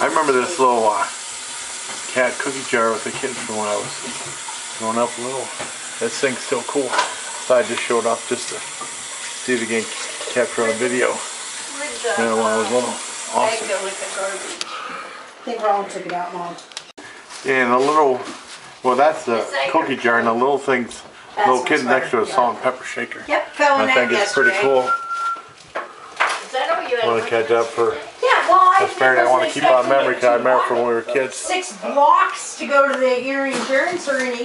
I remember this little uh, cat cookie jar with the kids from when I was growing up little. That thing's still cool. So I just showed off just to see if you can capture on video. With the, You know, when I was uh, little. Awesome. bag with. I think Ron took it out, Mom. And a little, well, that's the cookie jar, and the little thing's, little That's kid my next to a sweater, salt and pepper shaker. Yep, fell in I think it's pretty cool. Is that all you had? Want to catch up for Yeah, I want to keep on memory because I remember from when we were kids. Six blocks to go to the insurance or any